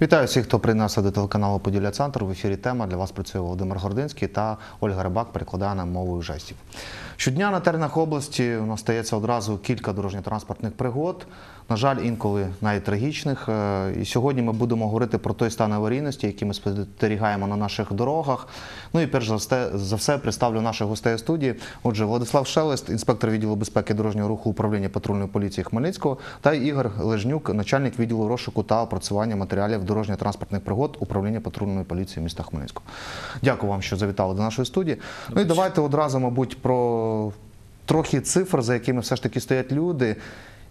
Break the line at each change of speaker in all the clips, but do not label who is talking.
Вітаю всіх, хто приєднався до телеканалу Поділля Центр. В ефірі тема для вас працює Володимир Гординський та Ольга Рибак перекладає нам мовою жестів. Щодня на теренах області у нас стається одразу кілька дорожньо-транспортних пригод. На жаль, інколи навіть трагічних. Е, І сьогодні ми будемо говорити про той стан аварійності, який ми спостерігаємо на наших дорогах. Ну і перш за все, за все представлю наших гостей студії. Отже, Владислав Шелест, інспектор відділу безпеки дорожнього руху управління патрульної поліції Хмельницького, та Ігор Лежнюк, начальник відділу розшуку та опрацювання матеріалів дорожньо-транспортних пригод управління патрульної поліції міста Хмельницького. Дякую вам, що завітали до нашої студії. Ну і давайте одразу, мабуть, про трохи цифр, за якими все ж таки стоять люди.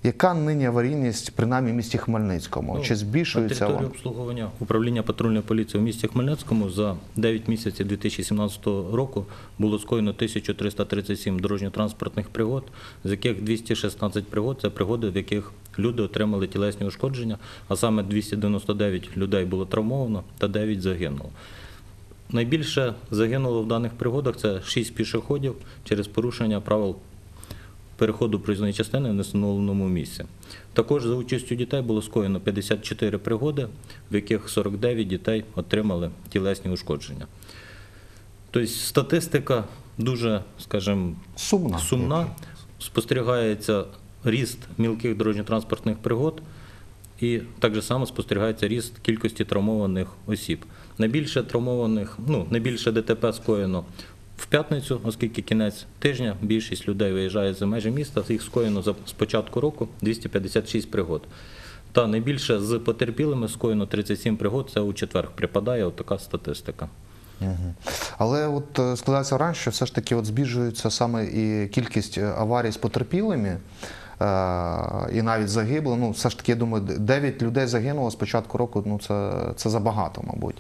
Яка нині аварійність, принаймні в місті Хмельницькому? Чи збільшується вона?
обслуговування управління патрульної поліції у місті Хмельницькому за 9 місяців 2017 року було скоєно 1337 дорожньо-транспортних пригод, з яких 216 пригод це пригоди, в яких люди отримали тілесні ушкодження, а саме 299 людей було травмовано та 9 загинуло. Найбільше загинуло в даних пригодах це 6 пішоходів через порушення правил переходу проїзної частини в нестановленому місці. Також за участю дітей було скоєно 54 пригоди, в яких 49 дітей отримали тілесні ушкодження. Тобто статистика дуже, скажімо,
Сумна.
сумна. Спостерігається ріст мілких дорожньо-транспортних пригод, і так же само спостерігається ріст кількості травмованих осіб. Найбільше травмованих, ну, найбільше ДТП скоєно в п'ятницю, оскільки кінець тижня більшість людей виїжджає за межі міста, їх скоєно з початку року 256 пригод. Та найбільше з потерпілими скоєно 37 пригод, це у четвер припадає от така статистика.
Але от е, складається враження, що все ж таки от збільшується саме і кількість е, аварій з потерпілими. е, І навіть загибло. Ну, все ж таки, я думаю, 9 людей загинуло з початку року. Ну це, це забагато, мабуть.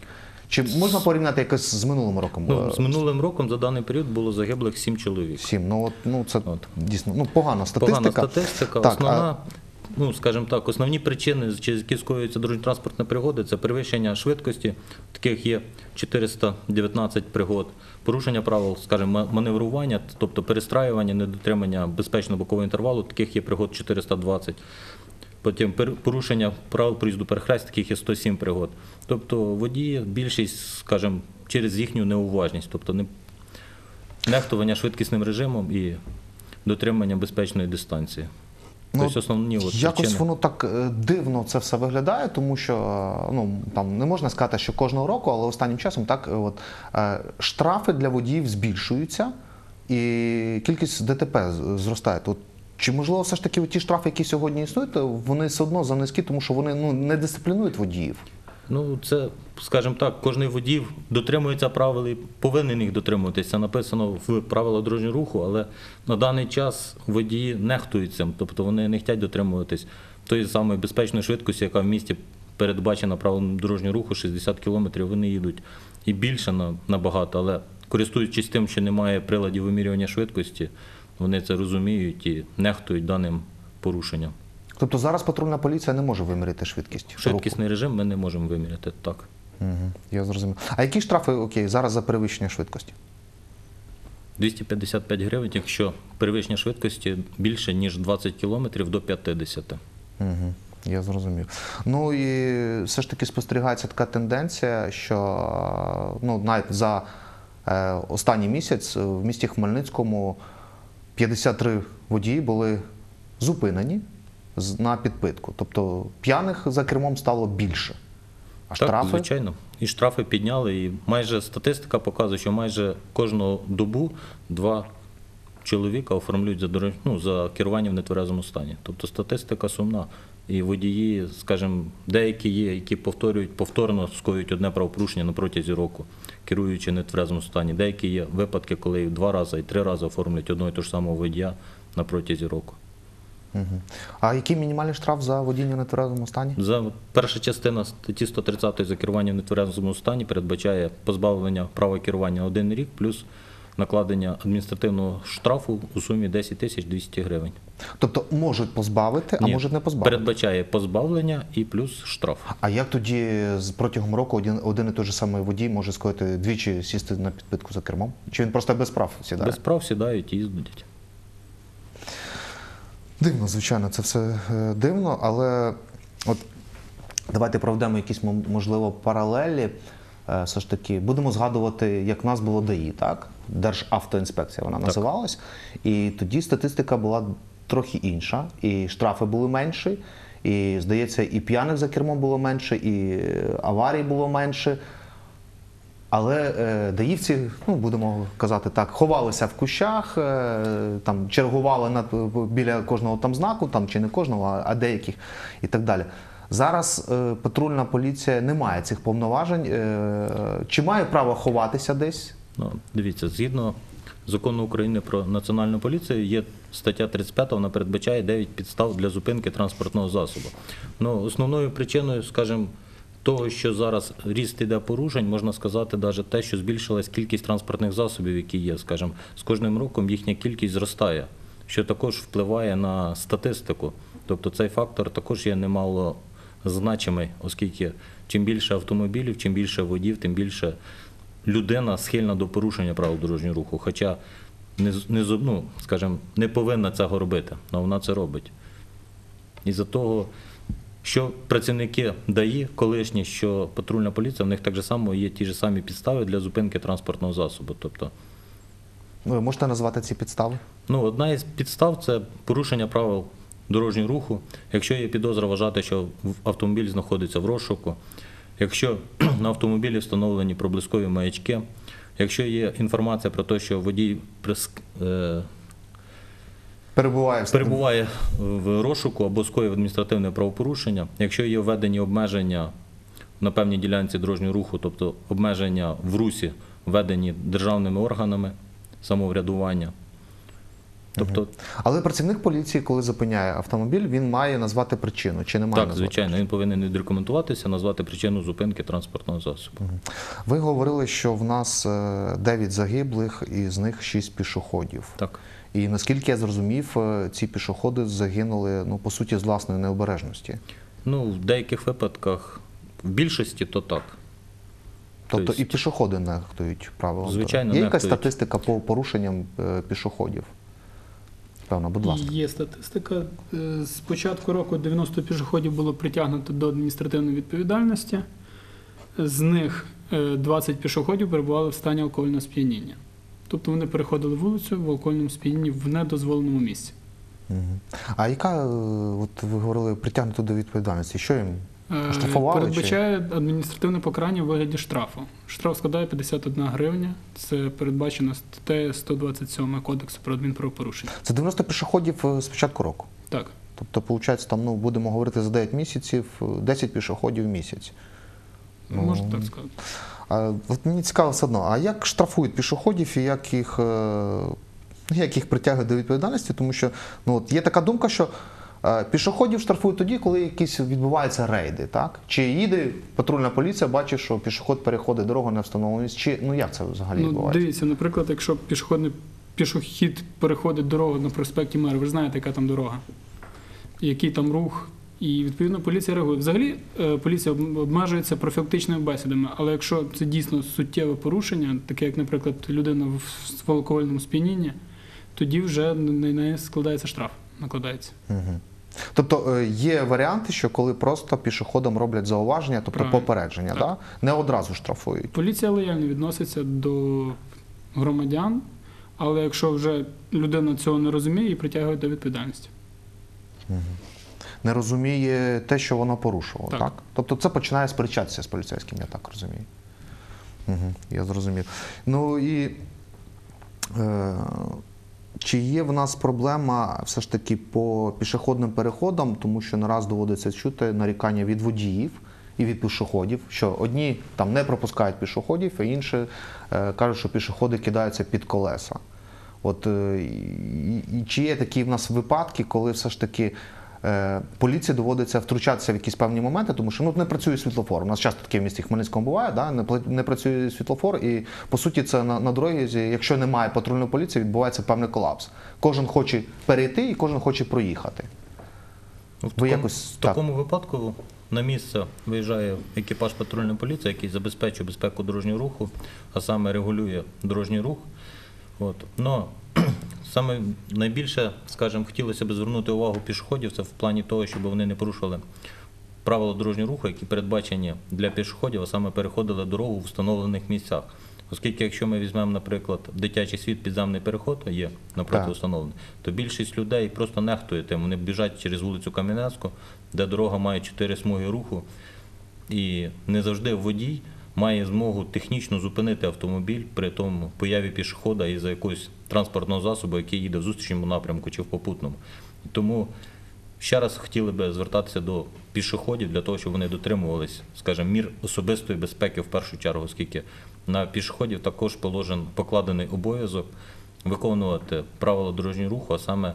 Чи можна порівняти якось з минулим роком?
Ну,
Е,
з минулим роком за даний період було загиблих 7 чоловік.
Сім. Ну от ну це
От.
дійсно ну погана статистика.
Погана статистика.
Так,
Основна, ну скажімо так, основні причини, через які скоюються дорожньо-транспортні пригоди, це перевищення швидкості, таких є 419 пригод, порушення правил, скажімо, маневрування, тобто перестраювання, недотримання безпечного бокового інтервалу, таких є пригод 420. Потім порушення правил проїзду перехрест, таких є 107 пригод. Тобто водії, більшість, скажімо, через їхню неуважність, тобто не нехтування швидкісним режимом і дотримання безпечної дистанції.
Ну,
тобто основні от
Якось
причини.
воно так е, дивно це все виглядає, тому що е, ну там не можна сказати, що кожного року, але останнім часом так е, от штрафи для водіїв збільшуються, і кількість ДТП зростає. От чи можливо все ж таки ті штрафи, які сьогодні існують, вони все одно занизькі, тому що вони ну не дисциплінують водіїв.
Ну, це, скажімо так, кожний водій дотримується правил і повинен їх дотримуватися. Це написано в правилах дорожнього руху, але на даний час водії нехтують цим, тобто вони не хочуть дотримуватись тої самої безпечної швидкості, яка в місті передбачена правилом дорожнього руху, 60 км, вони їдуть і більше набагато, але користуючись тим, що немає приладів вимірювання швидкості, вони це розуміють і нехтують даним порушенням.
Тобто зараз патрульна поліція не може виміряти швидкість.
Швидкісний режим ми не можемо виміряти так.
Угу, я зрозумів. А які штрафи окей зараз за перевищення швидкості?
255 гривень, якщо перевищення швидкості більше, ніж 20 км до 50.
Угу, я зрозумів. Ну і все ж таки спостерігається така тенденція, що ну, навіть за е, останній місяць в місті Хмельницькому 53 водії були зупинені на підпитку. Тобто п'яних за кермом стало більше. А
Так,
штрафи
звичайно. І штрафи підняли, і майже статистика показує, що майже кожну добу два чоловіка оформлюють за, дорож... ну, за керування в нетверезому стані. Тобто статистика сумна. І водії, скажімо, деякі є, які повторюють, повторно скоюють одне правопорушення на протязі року, керуючи нетверезому стані. Деякі є випадки, коли два рази і три рази оформлюють одного і того ж самого водія на протязі року.
Угу. А який мінімальний штраф за водіння в нетверезому стані?
За перша частина статті 130 за керування в нетверезому стані передбачає позбавлення права керування один рік плюс накладення адміністративного штрафу у сумі 10 тисяч 200 гривень.
Тобто можуть позбавити, а
Ні,
можуть не позбавити.
Передбачає позбавлення і плюс штраф.
А як тоді протягом року один, один і той же самий водій може скоїти двічі сісти на підпитку за кермом? Чи він просто без прав сідає?
Без прав сідають і їздять.
Дивно, звичайно, це все е, дивно, але от Давайте проведемо якісь можливо паралелі. Е, Все ж таки, будемо згадувати, як в нас було ДАІ, так? Державтоінспекція вона називалась. І тоді статистика була трохи інша, і штрафи були менші, і, здається, і п'яних за кермом було менше, і е, аварій було менше. Але е, даївці, ну будемо казати так, ховалися в кущах, е, там чергували над, біля кожного там знаку, там чи не кожного, а, а деяких і так далі. Зараз е, патрульна поліція не має цих повноважень. Е, чи має право ховатися десь?
Ну, дивіться, згідно закону України про національну поліцію, є стаття 35, вона передбачає 9 підстав для зупинки транспортного засобу. Ну, основною причиною, скажімо, того, що зараз ріст іде порушень, можна сказати, навіть те, що збільшилась кількість транспортних засобів, які є. Скажімо, з кожним роком їхня кількість зростає, що також впливає на статистику. Тобто цей фактор також є немало значимий, оскільки чим більше автомобілів, чим більше водів, тим більше людина схильна до порушення правил дорожнього руху. Хоча не, не, ну, скажімо, не повинна цього робити, але вона це робить. І за того, що працівники ДАІ, колишні, що патрульна поліція, в них так же само є ті ж самі підстави для зупинки транспортного засобу. Тобто,
Ви можете назвати ці підстави?
ну, одна із підстав це порушення правил дорожнього руху. Якщо є підозра вважати, що автомобіль знаходиться в розшуку, якщо на автомобілі встановлені проблискові маячки, якщо є інформація про те, що водій прис- е,
Перебуває в
перебуває в розшуку або скоїв адміністративне правопорушення, якщо є введені обмеження на певній ділянці дорожнього руху, тобто обмеження в русі введені державними органами самоврядування. Тобто,
Але працівник поліції, коли зупиняє автомобіль, він має назвати причину. Чи не має
так,
назвати?
звичайно, він повинен відрекомендуватися, назвати причину зупинки транспортного засобу.
Ви говорили, що в нас 9 загиблих, і з них 6 пішоходів.
Так.
І наскільки я зрозумів, е, ці пішоходи загинули ну по суті з власної необережності.
Ну, в деяких випадках, в більшості, то так.
Тобто
Тобто-
і пішоходи нехтують правилам.
Звичайно,
Є якась
нехтують.
статистика по порушенням е, пішоходів? Певно, будь ласка.
Є статистика. Е, З початку року 90 пішоходів було притягнуто до адміністративної відповідальності. З них е, 20 пішоходів перебували в стані алкогольного сп'яніння. Тобто вони переходили вулицю в алкогольному сп'янінні в недозволеному місці.
А яка, е, от ви говорили, притягнуто до відповідальності? Що їм?
Е,
Штрафували чи-
Передбачає адміністративне покарання в вигляді штрафу. Штраф складає 51 гривня. Це передбачено статтею 127 Кодексу про адмінправопорушення.
Це 90 пішоходів е, з початку року.
Так.
Тобто, виходить, там, ну, будемо говорити за 9 місяців, е, 10 пішоходів в місяць. Ну,
Можна так сказати.
А, от мені цікаво все одно, а як штрафують пішоходів і як їх, е, як їх притягують до відповідальності? Тому що ну, от є така думка, що е, пішоходів штрафують тоді, коли якісь відбуваються рейди, так? Чи їде патрульна поліція, бачить, що пішоход переходить дорогу не встановлену місці, чи ну як це взагалі
Ну,
відбувається?
дивіться, наприклад, якщо пішохідний пішохід переходить дорогу на проспекті Мера, ви ж знаєте, яка там дорога, який там рух, і відповідно поліція реагує. Взагалі е, поліція обмежується профілактичними бесідами, але якщо це дійсно суттєве порушення, таке як, наприклад, людина в алкогольному сп'янінні, тоді вже на неї складається штраф, накладається.
Угу. Тобто е, є варіанти, що коли просто пішоходам роблять зауваження, тобто
Правильно.
попередження,
Так.
да? не одразу штрафують.
Поліція лояльно відноситься до громадян, але якщо вже людина цього не розуміє, її притягують до відповідальності.
не розуміє те, що воно порушило. Так.
Так.
Тобто це починає сперечатися з поліцейським, я так розумію. Угу, я зрозумів. Ну і е, чи є в нас проблема все ж таки по пішохідним переходам, тому що не раз доводиться чути нарікання від водіїв. І від пішоходів, що одні там не пропускають пішоходів, а інші е, кажуть, що пішоходи кидаються під колеса. От е, і, і чи є такі в нас випадки, коли все ж таки поліції доводиться втручатися в якісь певні моменти, тому що ну не працює світлофор. У нас часто таке в місті Хмельницькому буває, да? не, не працює світлофор, і по суті це на, на дорозі, якщо немає патрульної поліції, відбувається певний колапс. Кожен хоче перейти і кожен хоче проїхати.
Ну, В такому,
якось
в
так.
випадку на місце виїжджає екіпаж патрульної поліції, який забезпечує безпеку дорожнього руху, а саме регулює дорожній рух. От. Но саме найбільше, скажімо, хотілося б звернути увагу пішоходів, це в плані того, щоб вони не порушували правила дорожнього руху, які передбачені для пішоходів, а саме переходили дорогу в встановлених місцях. Оскільки, якщо ми візьмемо, наприклад, дитячий світ, підземний переход є, наприклад,
Так.
встановлений, то більшість людей просто нехтує тим. Вони біжать через вулицю Кам'янецьку, де дорога має чотири смуги руху, і не завжди водій має змогу технічно зупинити автомобіль при тому появі пішохода із за якогось транспортного засобу, який їде в зустрічному напрямку чи в попутному. Тому ще раз хотіли би звертатися до пішоходів для того, щоб вони дотримувались, скажімо, мір особистої безпеки в першу чергу, оскільки на пішоходів також положен покладений обов'язок виконувати правила дорожнього руху, а саме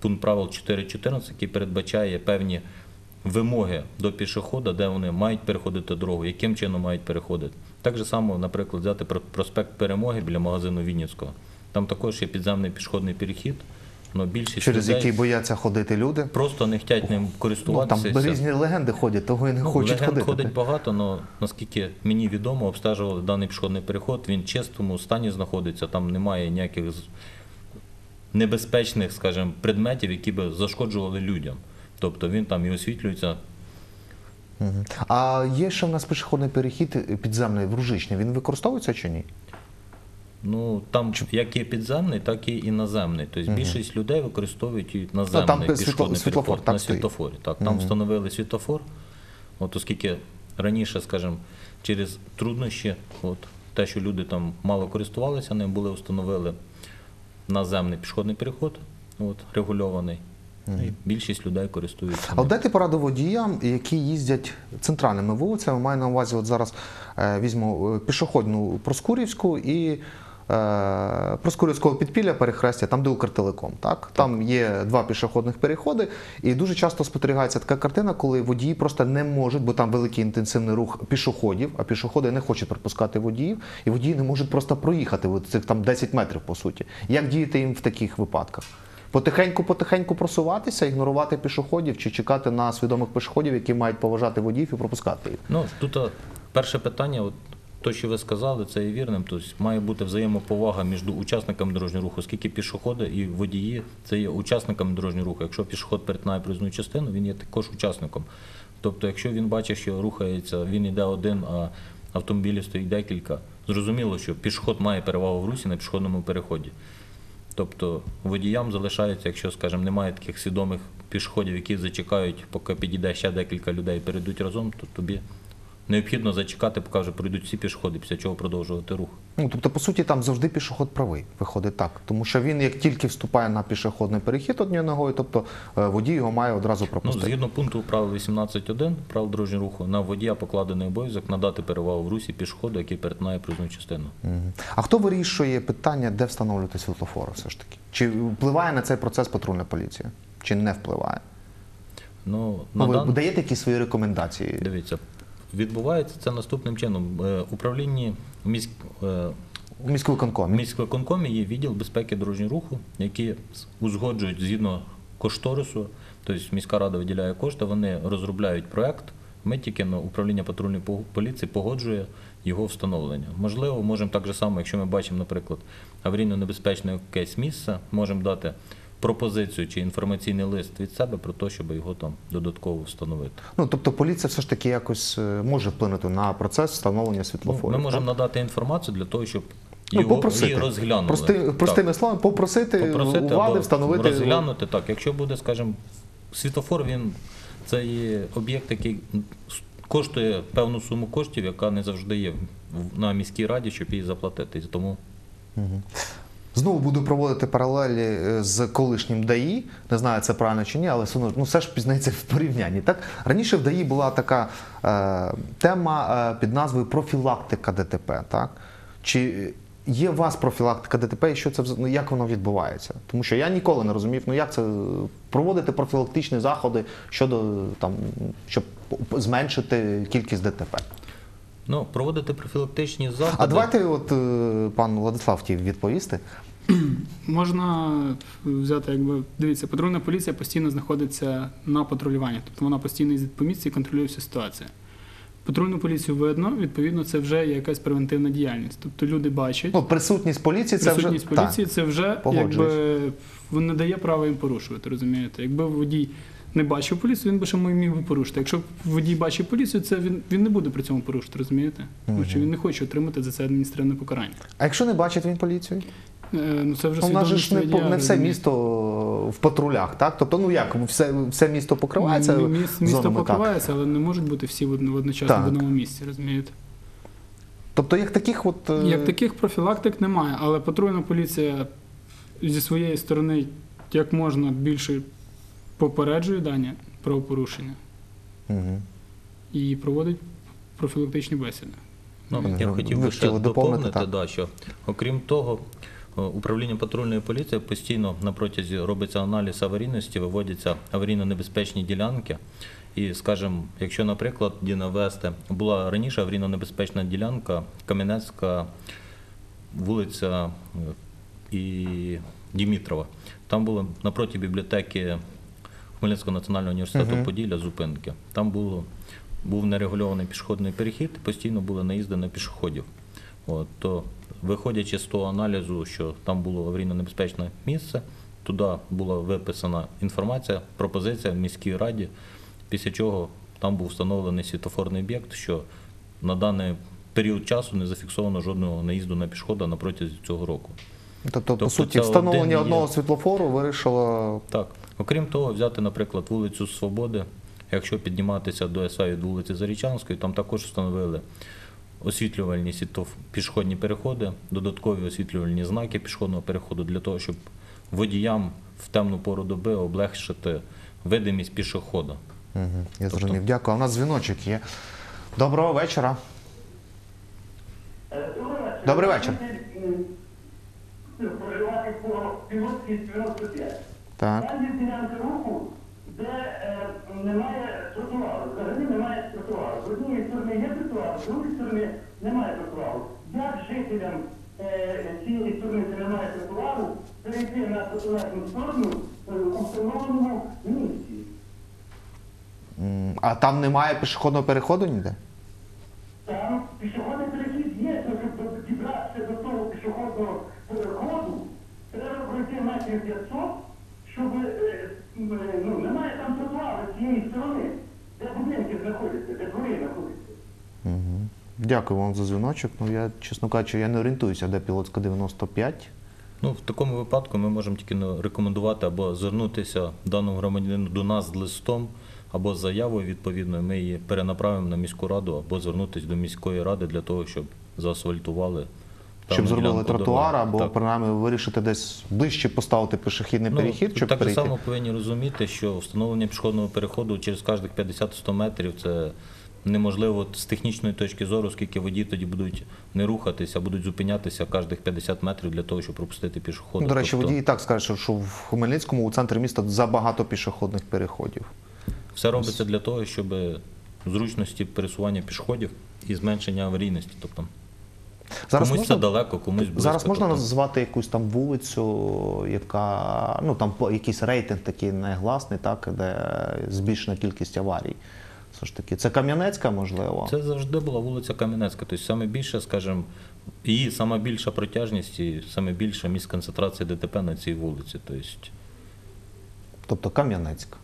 пункт правил 4.14, який передбачає певні вимоги до пішохода, де вони мають переходити дорогу, яким чином мають переходити. Так же само, наприклад, взяти про- проспект Перемоги біля магазину Вінницького. Там також є підземний пішохідний перехід, але більшість
через
людей
який бояться ходити люди.
просто не хочуть ним
Ну,
користуватися.
там
і
різні легенди ходять, того і не
Ну,
хочуть
легенд
ходити.
ходить багато, але наскільки мені відомо, обстежували даний пішохідний переход, він в чистому стані знаходиться, там немає ніяких небезпечних, скажімо, предметів, які би зашкоджували людям. Тобто він там і освітлюється.
Мгм. А є ще в нас пішохідний перехід підземний в Ружичні. Він використовується чи ні?
Ну там як є підземний, так і і наземний. Тобто більшість людей використовують і наземний
там світло-
пішохідний
світлофор,
переход
так,
на
стоїть?
світлофорі. Так, там встановили світлофор. От оскільки раніше, скажімо, через труднощі, от те, що люди там мало користувалися ним, були встановили наземний пішохідний переход, от регульований. І більшість людей користуються.
А от дайте пораду водіям, які їздять центральними вулицями. Маю на увазі, от зараз е, візьму е, пішохідну Проскурівську і е, Проскурівського підпілля перехрестя, там де Укртелеком. Так? Там є два пішохідних переходи, і дуже часто спостерігається така картина, коли водії просто не можуть, бо там великий інтенсивний рух пішоходів, а пішоходи не хочуть пропускати водіїв, і водії не можуть просто проїхати цих там 10 метрів, по суті. Як діяти їм в таких випадках? Потихеньку-потихеньку просуватися, ігнорувати пішоходів чи чекати на свідомих пішоходів, які мають поважати водіїв і пропускати їх.
Ну, тут перше питання, от то, що ви сказали, це є вірним. Тобто має бути взаємоповага між учасниками дорожнього руху, оскільки пішоходи і водії це є учасниками дорожнього руху. Якщо пішоход перетинає проїзну частину, він є також учасником. Тобто, якщо він бачить, що рухається, він йде один, а автомобілів стоїть декілька, зрозуміло, що пішоход має перевагу в русі на пішохідному переході. Тобто водіям залишається, якщо, скажімо, немає таких свідомих пішоходів, які зачекають, поки підійде ще декілька людей, перейдуть разом, то тобі необхідно зачекати, поки вже пройдуть всі пішоходи, після чого продовжувати рух.
Ну, тобто, по суті, там завжди пішоход правий, виходить так. Тому що він, як тільки вступає на пішохідний перехід однією ногою, тобто е, водій його має одразу
Ну, згідно пункту правил 18.1 правил дорожнього руху, на водія покладений обов'язок надати перевагу в русі пішоходу, який перетинає проїзну частину.
А хто вирішує питання, де встановлювати світлофори все ж таки? Чи впливає на цей процес патрульна поліція? Чи не впливає?
Ну,
Ну, ви
дан...
даєте якісь свої рекомендації?
Дивіться, відбувається це наступним чином. Е, Управлінні міськ... е,
У міськвиконкомі?
В міськвиконкомі є відділ безпеки дорожнього руху, які узгоджують згідно кошторису. Тобто міська рада виділяє кошти, вони розробляють проект. Ми тільки на управління патрульної поліції погоджує його встановлення. Можливо, можемо так же само, якщо ми бачимо, наприклад, аварійно-небезпечне якесь місце, можемо дати пропозицію чи інформаційний лист від себе про те, щоб його там додатково встановити.
Ну, тобто поліція все ж таки якось е, може вплинути на процес встановлення
Ну,
світлофорів.
ми можемо
так?
надати інформацію для того, щоб
Ну,
його
попросити.
розглянули.
Прости, простими словами, попросити,
попросити
влади встановити.
розглянути так. Якщо буде, скажімо, світофор, він це є об'єкт, який коштує певну суму коштів, яка не завжди є на міській раді, щоб її заплатити. Тому
Знову буду проводити паралелі е, з колишнім ДАІ. Не знаю, це правильно чи ні, але ну, все ж пізнається в порівнянні. Так? Раніше в ДАІ була така е, тема е, під назвою профілактика ДТП. Так? Чи є у вас профілактика ДТП і що це ну, як воно відбувається? Тому що я ніколи не розумів, ну як це проводити профілактичні заходи щодо там, щоб зменшити кількість ДТП.
Ну, проводити профілактичні заходи.
А давайте, от е, пан Владислав хотів відповісти.
Можна взяти, якби дивіться, патрульна поліція постійно знаходиться на патрулюванні, тобто вона постійно їздить по місці і контролює всю ситуацію. Патрульну поліцію видно, відповідно, це вже є якась превентивна діяльність. Тобто люди бачать,
Ну, присутність поліції це
присутність
вже
поліції це вже якби не дає права їм порушувати, розумієте? Якби водій не бачив поліцію, він би ще міг би порушити. Якщо водій бачить поліцію, це він, він не буде при цьому порушити, розумієте? Тому що він не хоче отримати за це адміністративне покарання.
А якщо не бачить він поліцію?
Е, ну це вже
У нас ж не, не все місто в патрулях, так? Тобто, ну як, все, все місто покривається.
Ну, міс- Місто
зонами, так?
покривається, але не можуть бути всі водно- водночасно
Так.
в одному місці, розумієте?
Тобто, як таких от. е,
Як таких профілактик немає, але патрульна поліція зі своєї сторони як можна більше попереджує дані правопорушення
Мгм.
і проводить профілактичні бесіди.
Ну, я хотів би ще
доповнити,
да, що окрім того, е, управління патрульної поліції постійно на протязі робиться аналіз аварійності, виводяться аварійно-небезпечні ділянки. І, скажімо, якщо, наприклад, навести, була раніше аварійно-небезпечна ділянка Кам'янецька вулиця е, і Дімітрова. Там було напроти бібліотеки Хмельницького національного університету
Мгм.
Поділля зупинки. Там було, був нерегульований пішохідний перехід, постійно були наїзди на пішоходів. От, то, виходячи з того аналізу, що там було аварійно-небезпечне місце, туди була виписана інформація, пропозиція в міській раді, після чого там був встановлений світофорний об'єкт, що на даний період часу не зафіксовано жодного наїзду на пішохода на протязі цього року.
Тобто, по
Тобто
суті, встановлення
один є-
одного світлофору вирішило.
Так. Окрім того, взяти, наприклад, вулицю Свободи, якщо підніматися до СА від вулиці Зарічанської, там також встановили освітлювальні світоф... пішохідні переходи, додаткові освітлювальні знаки пішохідного переходу для того, щоб водіям в темну пору доби облегшити видимість пішохода.
Угу, я
Тобто-
зрозумів. Дякую. У нас дзвіночок є. Доброго вечора. Добрий вечір.
Проживати по пілотській 95.
Так.
Там є ділянка руху, де е, немає тротуару. Взагалі немає тротуару. З однієї сторони є тротуар, з другої сторони немає тротуару. Як жителям е, цієї сторони, де немає тротуару, перейти на протилежну сторону е, у встановленому місці?
М, А там немає пішохідного переходу ніде?
Будинки знаходяться, де двори знаходиться.
Угу. Дякую вам за дзвіночок. Ну я, чесно кажучи, я не орієнтуюся, де пілотська 95.
Ну, в такому випадку ми можемо тільки рекомендувати або звернутися даному громадянину до нас з листом, або з заявою відповідною. Ми її перенаправимо на міську раду, або звернутися до міської ради для того, щоб заасфальтували.
Щоб зробили тротуар, або
Так.
принаймні вирішити десь ближче поставити пішохідний
Ну,
перехід, щоб
так
перейти.
само повинні розуміти, що встановлення пішохідного переходу через кожних 50-100 метрів це неможливо з технічної точки зору, оскільки водії тоді будуть не рухатися, а будуть зупинятися кожних 50 метрів для того, щоб пропустити пішохода.
Ну, До речі,
Тобто
водії і так скажуть, що- що в Хмельницькому у центрі міста забагато пішохідних переходів.
Все робиться для того, щоб зручності пересування пішоходів і зменшення аварійності. Тобто
Зараз
комусь
можна,
це далеко, комусь близько.
зараз можна
тобто.
назвати якусь там вулицю, яка ну там якийсь рейтинг такий негласний, так, де збільшена кількість аварій. Все ж таки, це Кам'янецька, можливо.
Це завжди була вулиця Кам'янецька. Тобто саме більше, скажімо, її сама більша протяжність і саме більша місць концентрації ДТП на цій вулиці. Тобто,
Тобто Кам'янецька.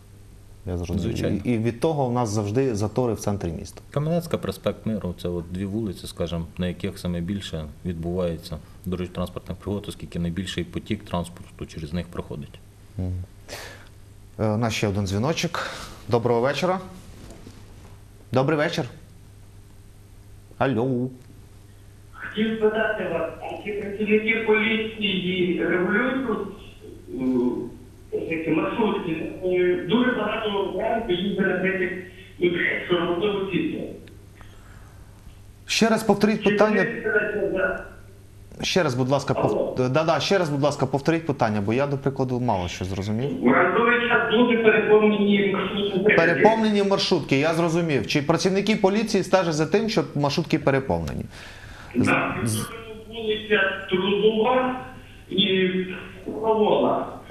Я зрозумів.
Звичайно.
І, і від того в нас завжди затори в центрі міста.
Кам'янецька, проспект Миру це от дві вулиці, скажімо, на яких саме більше відбувається дорожньо-транспортних пригод, оскільки найбільший потік транспорту через них проходить.
Е, У нас ще один дзвіночок. Доброго вечора. Добрий вечір. Алло.
Хотів спитати вас, ці працівники поліції регулюють такі маршрутки? Дуже багато варто їздить на третіх людей, що можливо світло.
Ще раз повторіть питання. Ще раз, будь ласка, пов... Да, да, ще раз, будь ласка, повторіть питання, бо я, до прикладу, мало що зрозумів.
В ранковий час дуже переповнені маршрутні
Переповнені маршрутки, я зрозумів. Чи працівники поліції стежать за тим, щоб маршрутки переповнені?
На вулиця Трудова і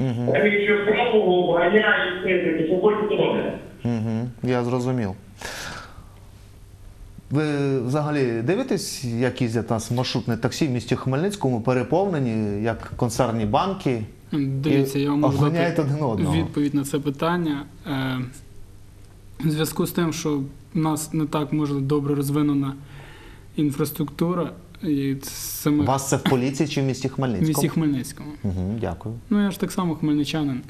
Колона. Там якщо правого робити.
Угу, я зрозумів. Ви взагалі дивитесь, як їздять нас маршрутне таксі в місті Хмельницькому, переповнені, як концерні банки,
Дивіться,
І
я вам можу дати
один одного.
відповідь на це питання. Е, В зв'язку з тим, що в нас не так може добре розвинена інфраструктура і саме
вас це в поліції чи в місті
в
Хмельницькому?
місті Хмельницькому.
Угу, дякую.
Ну я ж так само хмельничанин.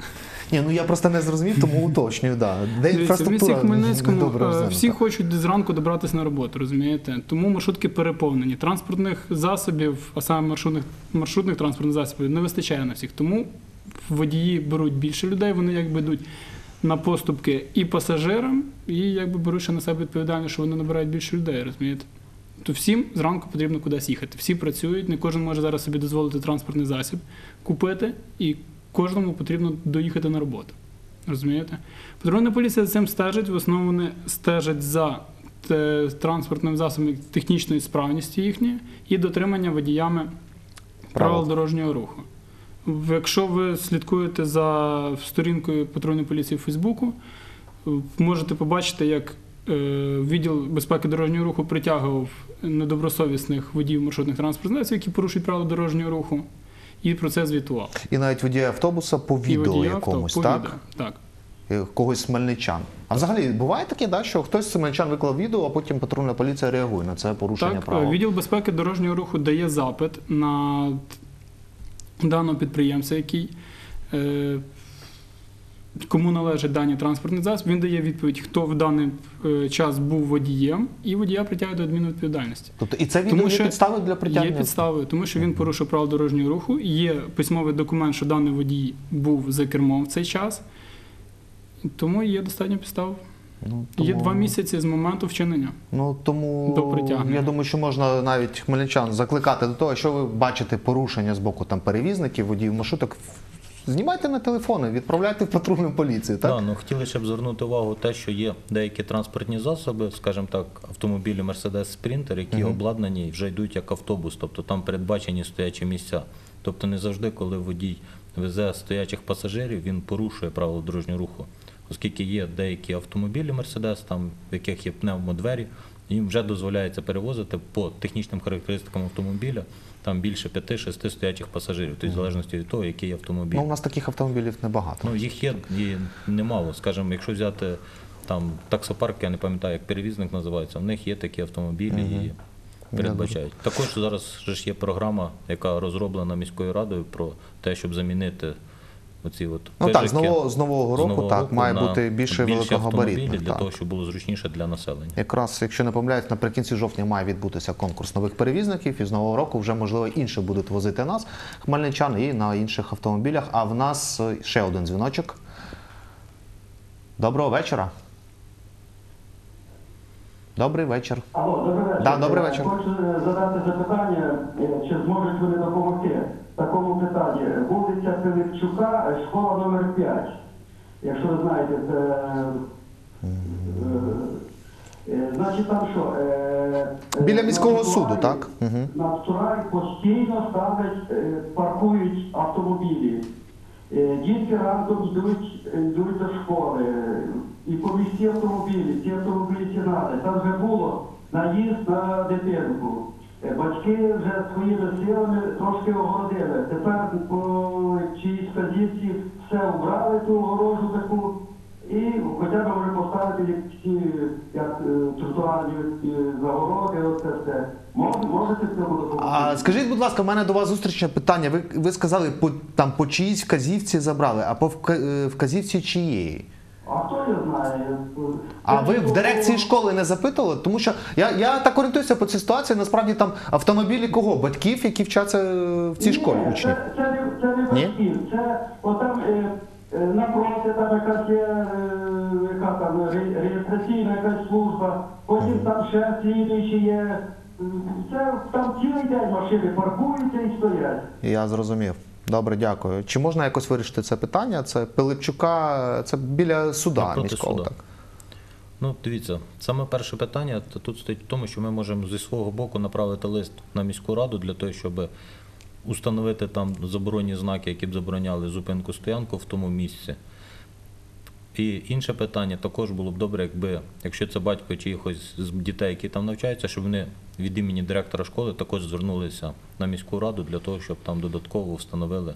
Ні, ну я просто не зрозумів, тому уточнюю. Да. Де
Дивіться, в місті Хмельницькому е, всі хочуть зранку добратися на роботу, розумієте? Тому маршрутки переповнені. Транспортних засобів, а саме маршрутних, маршрутних транспортних засобів, не вистачає на всіх. Тому водії беруть більше людей, вони якби йдуть на поступки і пасажирам, і якби беруть ще на себе відповідальність, що вони набирають більше людей, розумієте? То всім зранку потрібно кудись їхати. Всі працюють, не кожен може зараз собі дозволити транспортний засіб купити, і кожному потрібно доїхати на роботу. Розумієте? Патрульна поліція за цим стежить. В основному вони стежать за те- транспортним засобом технічної справності їхньої і дотримання водіями правил
Правил.
дорожнього руху. Якщо ви слідкуєте за сторінкою патрульної поліції в Фейсбуку, можете побачити, як е, відділ безпеки дорожнього руху притягував недобросовісних водіїв маршрутних транспортних засобів, які порушують правила дорожнього руху, і про це звітував.
І навіть водія автобуса по відео
водія авто
якомусь, так?
Так.
Е, Когось з хмельничан. А взагалі буває таке, да, що хтось з хмельничан виклав відео, а потім патрульна поліція реагує на це порушення
Так,
правил.
е, відділ безпеки дорожнього руху дає запит на даного підприємця, який е, кому належать дані транспортний засіб. Він дає відповідь, хто в даний е, час був водієм, і водія притягує до адмінвідповідальності.
Тобто і це відео є підставою для притягнення?
Є підстави, тому що він порушив правила дорожнього руху. Є письмовий документ, що даний водій був за кермом в цей час. Тому є достатньо підстав.
Ну,
Є два місяці з моменту вчинення.
Ну тому
До притягнення.
я думаю, що можна навіть хмельничан закликати до того, що ви бачите порушення з боку там перевізників, водіїв маршруток. Знімайте на телефони, відправляйте в патрульну поліцію, так?
Да, ну хотіли ще б звернути увагу те, що є деякі транспортні засоби, скажімо так, автомобілі Mercedes Sprinter, які
Мгм.
обладнані і вже йдуть як автобус, тобто там передбачені стоячі місця. Тобто не завжди, коли водій везе стоячих пасажирів, він порушує правила дорожнього руху. Оскільки є деякі автомобілі Mercedes, там, в яких є пневмодвері, їм вже дозволяється перевозити по технічним характеристикам автомобіля там більше 5-6 стоячих пасажирів, тобто в залежності від того, який автомобіль.
Ну, у нас таких автомобілів небагато.
Ну, їх є і немало. Скажімо, якщо взяти там таксопарк, я не пам'ятаю, як перевізник називається, в них є такі автомобілі і передбачають. Також зараз ж є програма, яка розроблена міською радою про те, щоб замінити оці от
Ну так, з нового, з нового
з
року
нового
так,
року
має бути більше
більші
великогабаритних.
для того, щоб було зручніше для населення.
Якраз, якщо не помиляюсь, наприкінці жовтня має відбутися конкурс нових перевізників, і з нового року вже можливо інші будуть возити нас, хмельничан, і на інших автомобілях. А в нас е, ще один дзвіночок. Доброго вечора. Добрий вечір.
Алло, добрий вечір.
Да, добрий вечір.
Хочу е, задати запитання, е, чи зможуть вони допомогти такому питанні. Вулиця Пилипчука, е, школа номер 5. Якщо ви знаєте, це... е, е, Значить, там що? е,
Біля міського суду, так?
На тротуарі постійно ставлять, паркують автомобілі. Дітки ранком йдуть, йдуть до школи. І по місті автомобілі, ці автомобілі сігнали. Там вже було наїзд на дитинку. Е, Батьки вже своїми силами трошки огородили. Тепер по чиїсь вказівці все убрали ту огорожу таку. І хоча б вже поставити ці як е, тротуарні е, загороди, оце все. Можете в цьому допомогти?
А скажіть, будь ласка, у мене до вас зустрічне питання. Ви, ви сказали, по, там по чиїсь вказівці забрали, а по е, вказівці чиєї?
А хто я знає?
А ви в дирекції школи не запитували? Тому що я, я так орієнтуюся по цій ситуації. Насправді там автомобілі кого? Батьків, які вчаться е, в цій школі
Ні,
учнів.
Це, це, не, це не
Ні?
батьків, це отам е, е, напроти там якась є, е, яка там ре- реєстраційна якась служба, потім там ще слідуючі є. Це там цілий день машини паркуються і стоять.
Я зрозумів. Добре, дякую. Чи можна якось вирішити це питання? Це Пилипчука, це біля суда
Напроти
міського.
суда.
Так.
Ну, дивіться, саме перше питання то тут стоїть в тому, що ми можемо зі свого боку направити лист на міську раду для того, щоб установити там заборонні знаки, які б забороняли зупинку стоянку в тому місці. І інше питання також було б добре, якби, якщо це батько чиїхось з дітей, які там навчаються, щоб вони від імені директора школи також звернулися на міську раду для того, щоб там додатково встановили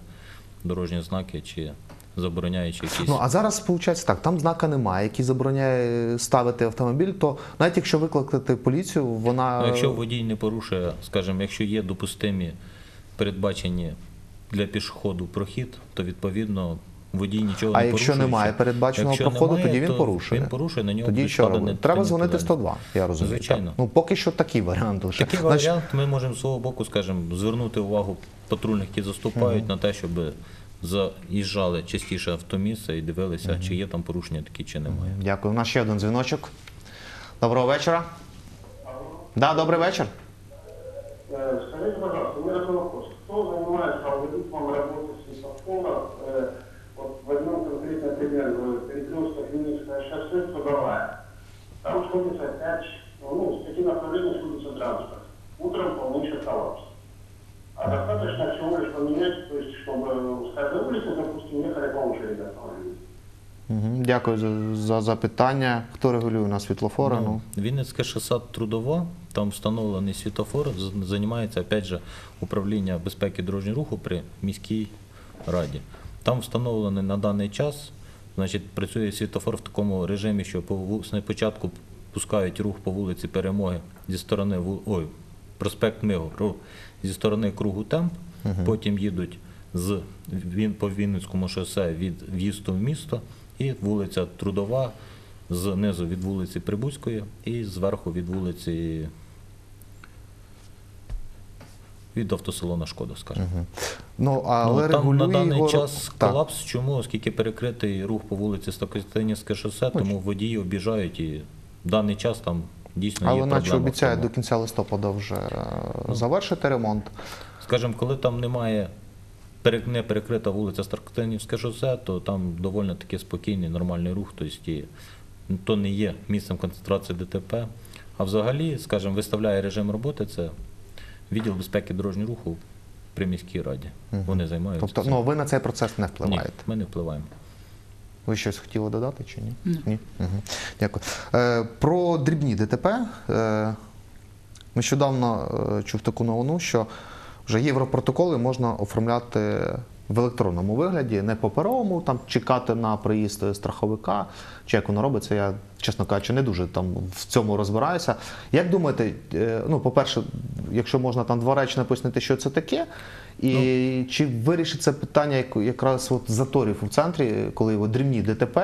дорожні знаки чи забороняючи якісь.
Ну а зараз виходить так, там знака немає, який забороняє ставити автомобіль, то навіть якщо викликати поліцію, вона
Ну, якщо водій не порушує, скажімо, якщо є допустимі передбачені для пішоходу прохід, то відповідно водій нічого
А
не
якщо
порушує.
немає передбаченого
Якщо
проходу,
немає,
тоді він
то
порушує.
Він порушує, на нього
тоді
буде
що робити? Треба дзвонити 102, я розумію.
Звичайно.
Так. Ну поки що такий варіант лише.
Такий
Значить,
варіант ми можемо з свого боку, скажімо, звернути увагу патрульних, які заступають на те, щоб заїжджали частіше автомісце і дивилися, чи є там порушення такі, чи немає.
Дякую. У нас ще один дзвіночок. Доброго вечора. Да, добрий вечір.
Э, Скажите, пожалуйста, у меня такой вопрос. Кто занимается алгоритмом работы светофоров? Э, Вот возьмем конкретно пример, э, перекресток Ленинское шоссе, Трудовая. Там сходится 5, ну, с пяти направлений сходится транспорт. Утром полнейший коллапс. А достаточно всего лишь поменять, то есть, чтобы с каждой улицы, допустим, ехали по очереди автомобили.
Угу. Дякую за, за запитання. Хто регулює на світлофори? Ну,
Вінницьке шосе трудово, там встановлений світофор, з- займається опять же управління безпеки дорожнього руху при міській раді. Там встановлений на даний час, значить, працює світофор в такому режимі, що спочатку пускають рух по вулиці Перемоги зі сторони ой, проспект Мигу, ру- зі сторони кругу темп, потім їдуть з він по Вінницькому шосе від в'їзду в місто і вулиця Трудова знизу від вулиці Прибузької і зверху від вулиці від автосалона Шкода, скажімо.
ну але
ну, там
регулює
на даний
його...
час
Так.
колапс. Чому? Оскільки перекритий рух по вулиці Стокостинівське шосе, тому водії об'їжджають і в даний час там дійсно
Але
є
наче
проблема. в
обіцяють
тому.
до кінця листопада вже е,
Ну.
завершити ремонт.
Скажімо, коли там немає не перекрита вулиця Старкостинівське шосе, то там доволі таки спокійний, нормальний рух, тобто і то не є місцем концентрації ДТП. А взагалі, скажімо, виставляє режим роботи це відділ безпеки дорожнього руху при міській раді. Вони займаються.
Тобто,
цим.
ну ви на цей процес не
Ні,
впливаєте.
ми не впливаємо.
Ви щось хотіли додати чи ні?
Ні.
Ні? Угу. Дякую. Е, про дрібні ДТП. Е, нещодавно е, чув таку новину, що вже європротоколи можна оформляти в електронному вигляді, не паперовому, там чекати на приїзд страховика, чи як воно робиться, я, чесно кажучи, не дуже там в цьому розбираюся. Як думаєте, е, ну, по-перше, якщо можна там два речі пояснити, що це таке, і чи вирішить це питання як- якраз от заторів у центрі, коли його дрібні ДТП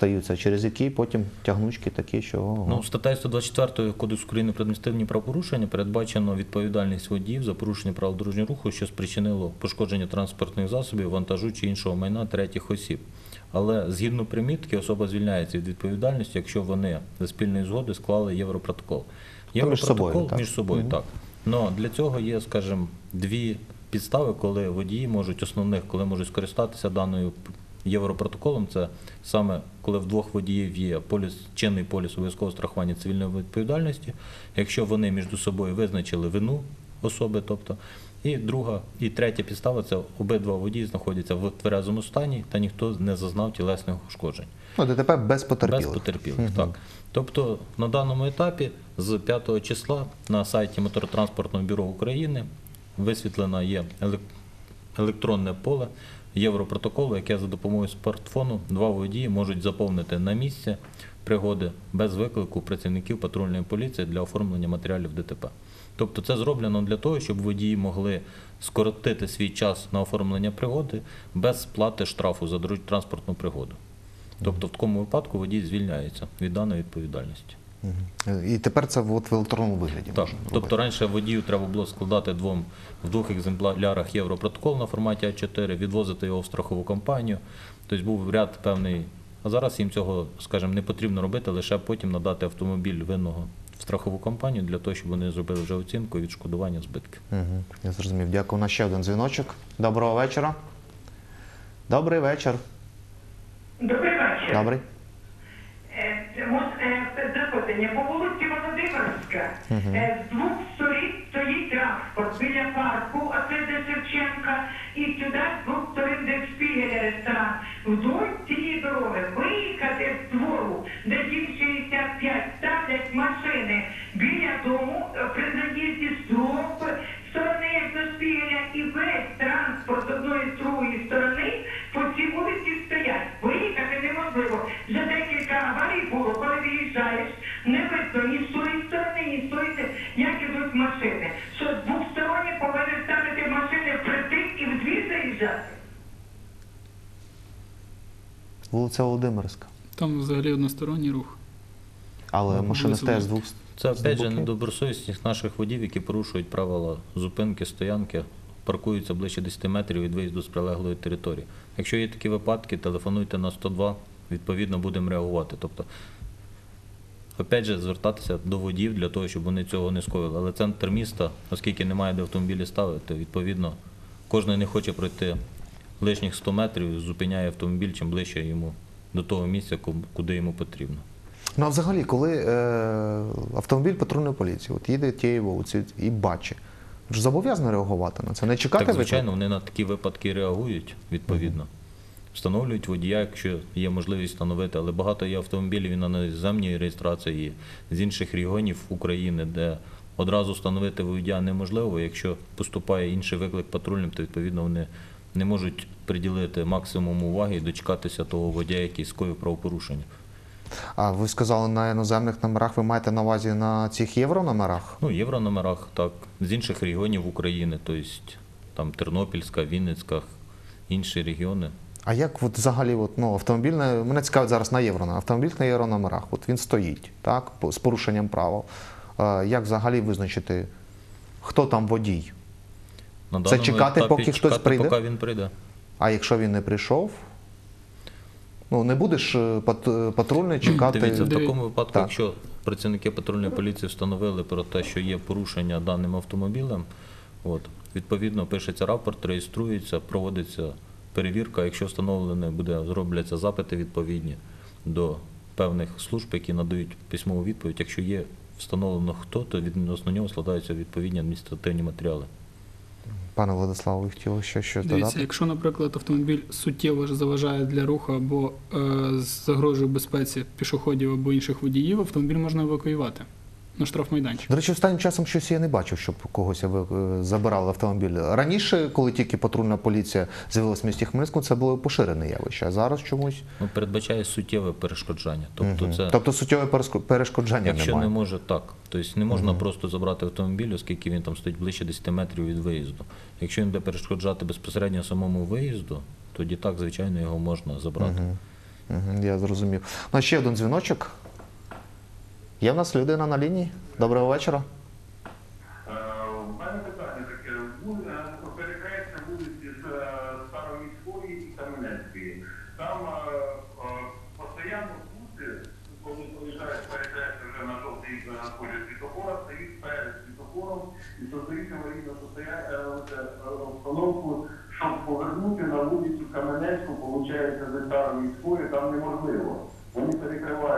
стаються, через які потім тягнучки такі, що.
Ну, статтею 124 Кодексу України про адміністративні правопорушення передбачено відповідальність водіїв за порушення правил дорожнього руху, що спричинило пошкодження транспортних засобів, вантажу чи іншого майна третіх осіб. Але згідно примітки, особа звільняється від відповідальності, якщо вони за спільної згоди склали європротокол.
між собою,
Європротокол
так.
між собою, так. Но для цього є, скажімо, дві підстави, коли водії можуть основних, коли можуть скористатися даною європротоколом. Це саме коли в двох водіїв є поліс, чинний поліс обов'язкового страхування цивільної відповідальності, якщо вони між собою визначили вину особи, тобто. І друга, і третя підстава це обидва водії знаходяться в тверезому стані та ніхто не зазнав тілесних ушкоджень.
Ну, ДТП без потерпілих.
Без потерпілих, так. Тобто на даному етапі з 5 числа на сайті Моторотранспортного бюро України висвітлено є електронне поле Європротоколу, яке за допомогою смартфону два водії можуть заповнити на місці пригоди без виклику працівників патрульної поліції для оформлення матеріалів ДТП. Тобто це зроблено для того, щоб водії могли скоротити свій час на оформлення пригоди без сплати штрафу за дорожньо-транспортну пригоду. Тобто в такому випадку водій звільняється від даної відповідальності.
І тепер це от в електронному вигляді.
Так. Тобто раніше водію треба було складати двом, в двох екземплярах європротокол на форматі А4, відвозити його в страхову компанію. Тобто був ряд певний. А зараз їм цього, скажімо, не потрібно робити, лише потім надати автомобіль винного в страхову компанію для того, щоб вони зробили вже оцінку і відшкодування збитків.
Угу. Я зрозумів. Дякую. У нас ще один дзвіночок. Доброго вечора. Добрий вечір.
Добрий вечір.
Добрий.
Е, Запитання по вулиці Володимирська. Е, З двох сторін стоїть транспорт біля парку, а це де Шевченка, і сюди з двох сторін де Шпігеля ресторан. Вдоль цієї дороги виїхати з двору, де дім 65 ставлять машини біля дому е, при заїзді з сторони як до Шпігеля і весь транспорт з одної з другої сторони по цій вулиці стоять. Виїхати неможливо. Вже декілька аварій було, коли виїжджаєш, не видно ні з тої сторони, ні з тої, як ідуть машини. Що двосторонні повинні ставити машини впритик і в дві заїжджати.
Вулиця Володимирська.
Там взагалі односторонній рух.
Але машини стоять з двох
Це
з
опять же недобросовісність наших водів, які порушують правила зупинки, стоянки, паркуються ближче 10 метрів від виїзду з прилеглої території. Якщо є такі випадки, телефонуйте на 102, відповідно будемо реагувати. Тобто, опять же, звертатися до водів для того, щоб вони цього не скоїли. Але центр міста, оскільки немає де автомобілі ставити, відповідно, кожен не хоче пройти лишніх 100 метрів, зупиняє автомобіль чим ближче йому до того місця, куди йому потрібно.
Ну а взагалі, коли е, автомобіль патрульної поліції їде тією вулицею і бачить, ж зобов'язаний реагувати на це. Не чекати
Так, звичайно, вони на такі випадки реагують відповідно. Встановлюють водія, якщо є можливість встановити, але багато є автомобілів на наземній реєстрації з інших регіонів України, де одразу встановити водія неможливо. Якщо поступає інший виклик патрульним, то відповідно вони не можуть приділити максимум уваги і дочекатися того водія, який скоїв правопорушення.
А ви сказали на іноземних номерах, ви маєте на увазі на цих єврономерах?
Ну, єврономерах, так, з інших регіонів України, тобто там Тернопільська, Вінницька, інші регіони.
А як от взагалі от, ну, автомобіль, мене цікавить зараз на євро, автомобіль на єврономерах, от він стоїть, так, з порушенням правил. Як взагалі визначити, хто там водій?
На
Це чекати,
етапі
поки хтось прийде?
Поки він прийде.
А якщо він не прийшов? Ну, не будеш е, пат- патрульний чекати.
Дивіться, в такому випадку,
Так.
якщо працівники патрульної поліції встановили про те, що є порушення даним автомобілем, от, відповідно пишеться рапорт, реєструється, проводиться перевірка. Якщо встановлене буде, зробляться запити відповідні до певних служб, які надають письмову відповідь. Якщо є встановлено хто, то відносно нього складаються відповідні адміністративні матеріали.
Пане Владиславу, ви хотіли ще щось
Дивіться,
додати?
якщо, наприклад, автомобіль суттєво заважає для руху або е, загрожує безпеці пішоходів або інших водіїв, автомобіль можна евакуювати на штрафмайданчик.
До речі, останнім часом щось я не бачив, щоб когось еве- е, забирали автомобіль. Раніше, коли тільки патрульна поліція з'явилася в місті Хмельницькому, це було поширене явище. А зараз чомусь.
Ну, передбачає суттєве перешкоджання. Тобто,
Мгм.
це
тобто суттєве перешкоджання
Якщо
немає.
не може так, тобто не можна просто забрати автомобіль, оскільки він там стоїть ближче 10 метрів від виїзду. Якщо він буде перешкоджати безпосередньо самому виїзду, тоді так, звичайно, його можна забрати.
Мгм, я зрозумів. Ну, ще один дзвіночок. Є в нас людина на лінії? Доброго вечора.
Е, У мене питання таке. Е, е. Там е, е, постійно бути, коли проїжджають вже на жовтий е, колір світофора, стоїть перед світофором і создають аварійну е, е, щоб повернути на вулицю Кам'янецьку, виходить, зі Староміської, там неможливо.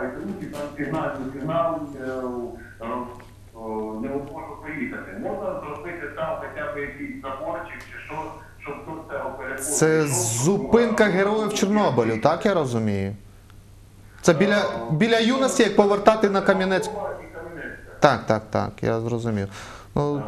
Перекривають руки, там сигнальний сигнал, е, е, не можу поїхати. Можна зробити там хоча б якийсь заборчик чи що, щоб тут цього переходу.
Це зупинка героїв Чорнобилю, так я розумію? Це біля, біля юності, як повертати на Кам'янець. Так, так, так, я зрозумів. Ну,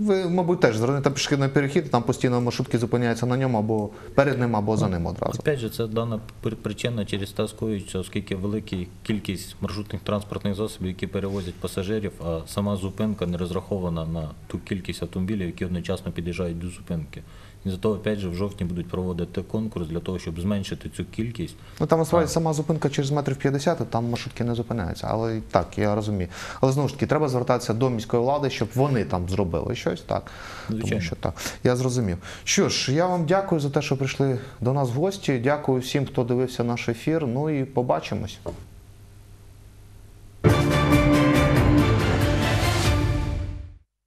ви, мабуть, теж звернете пішохідний перехід, там постійно маршрутки зупиняються на ньому або перед ним, або за ним одразу.
Опять же, це дана при- причина через те скоюється, оскільки велика кількість маршрутних транспортних засобів, які перевозять пасажирів, а сама зупинка не розрахована на ту кількість автомобілів, які одночасно під'їжджають до зупинки. І зато, опять же, в жовтні будуть проводити конкурс для того, щоб зменшити цю кількість.
Ну там насправді сама зупинка через метрів 50, там маршрутки не зупиняються. Але так, я розумію. Але знову ж таки, треба звертатися до міської влади, щоб вони там зробили щось так.
Звичайно.
Тому що так. Я зрозумів. Що ж, я вам дякую за те, що прийшли до нас в гості. Дякую всім, хто дивився наш ефір. Ну і побачимось.